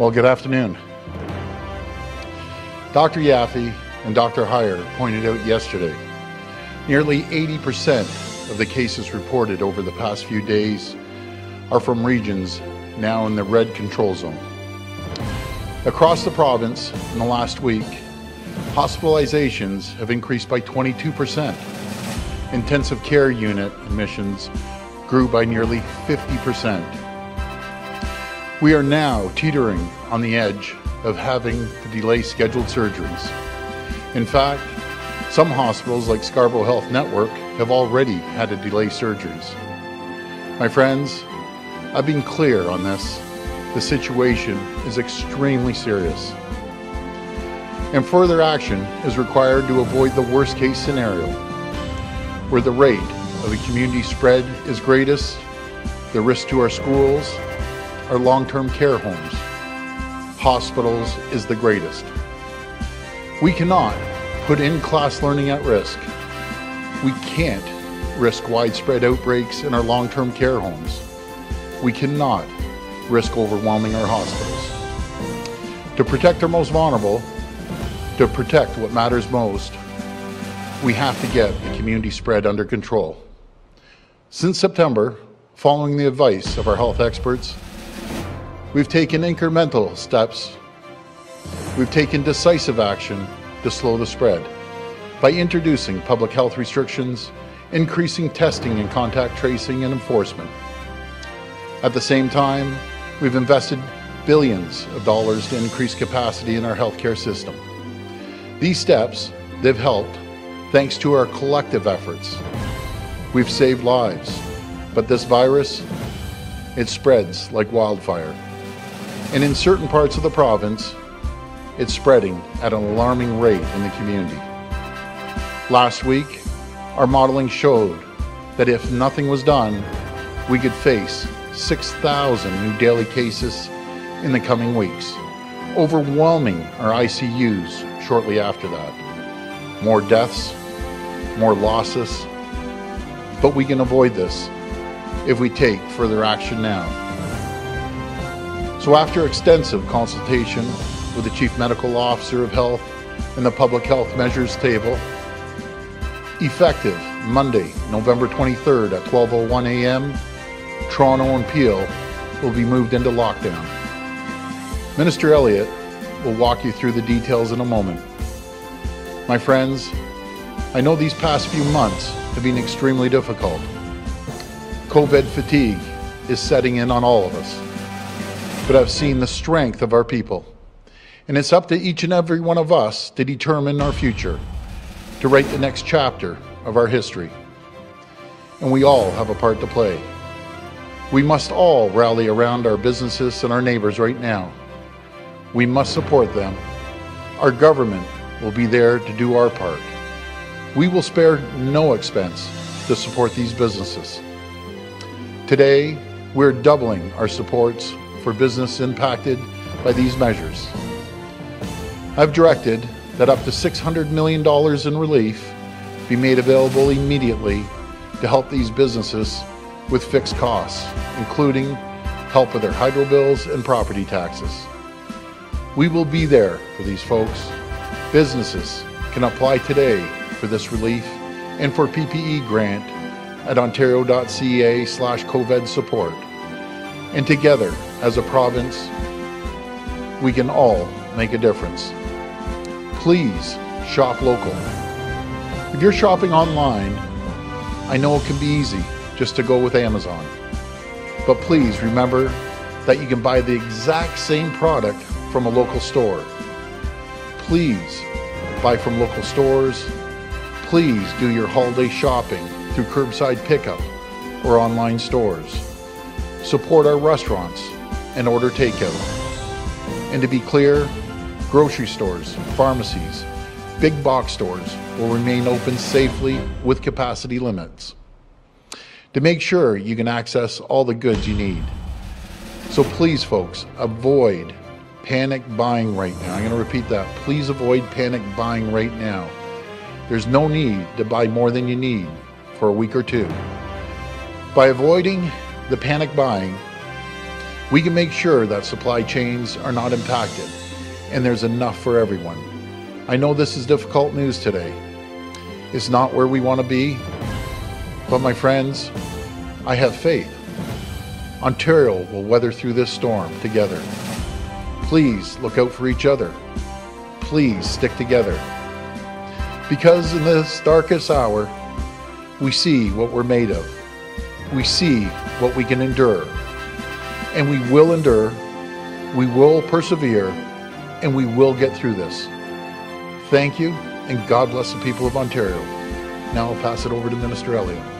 Well, good afternoon. Dr. Yaffe and Dr. Huyer pointed out yesterday nearly 80% of the cases reported over the past few days are from regions now in the red control zone. Across the province in the last week, hospitalizations have increased by 22%. Intensive care unit admissions grew by nearly 50%. We are now teetering on the edge of having to delay scheduled surgeries. In fact, some hospitals like Scarborough Health Network have already had to delay surgeries. My friends, I've been clear on this. The situation is extremely serious. And further action is required to avoid the worst case scenario, where the rate of a community spread is greatest, the risk to our schools, our long-term care homes, hospitals is the greatest. We cannot put in-class learning at risk. We can't risk widespread outbreaks in our long-term care homes. We cannot risk overwhelming our hospitals. To protect our most vulnerable, to protect what matters most, we have to get the community spread under control. Since September, following the advice of our health experts, we've taken incremental steps. We've taken decisive action to slow the spread by introducing public health restrictions, increasing testing and contact tracing and enforcement. At the same time, we've invested billions of dollars to increase capacity in our healthcare system. These steps, they've helped thanks to our collective efforts. We've saved lives, but this virus, it spreads like wildfire. And in certain parts of the province, it's spreading at an alarming rate in the community. Last week, our modeling showed that if nothing was done, we could face 6,000 new daily cases in the coming weeks, overwhelming our ICUs shortly after that. More deaths, more losses, but we can avoid this if we take further action now. So after extensive consultation with the Chief Medical Officer of Health and the Public Health Measures Table. Effective Monday, November 23rd at 12.01 a.m., Toronto and Peel will be moved into lockdown. Minister Elliott will walk you through the details in a moment. My friends, I know these past few months have been extremely difficult. COVID fatigue is setting in on all of us, but I've seen the strength of our people and it's up to each and every one of us to determine our future, to write the next chapter of our history. And we all have a part to play. We must all rally around our businesses and our neighbors right now. We must support them. Our government will be there to do our part. We will spare no expense to support these businesses. Today, we're doubling our supports for business impacted by these measures. I've directed that up to $600 million in relief be made available immediately to help these businesses with fixed costs, including help with their hydro bills and property taxes. We will be there for these folks. Businesses can apply today for this relief and for PPE grant at ontario.ca slash COVID support. And together, as a province, we can all make a difference please shop local. If you're shopping online, I know it can be easy just to go with Amazon. But please remember that you can buy the exact same product from a local store. Please buy from local stores. Please do your holiday shopping through curbside pickup or online stores. Support our restaurants and order takeout. And to be clear, grocery stores, pharmacies, big box stores will remain open safely with capacity limits to make sure you can access all the goods you need. So please, folks, avoid panic buying right now. I'm going to repeat that. Please avoid panic buying right now. There's no need to buy more than you need for a week or two. By avoiding the panic buying, we can make sure that supply chains are not impacted and there's enough for everyone. I know this is difficult news today. It's not where we want to be, but my friends, I have faith. Ontario will weather through this storm together. Please look out for each other. Please stick together. Because in this darkest hour, we see what we're made of. We see what we can endure. And we will endure, we will persevere, and we will get through this. Thank you, and God bless the people of Ontario. Now I'll pass it over to Minister Elliott.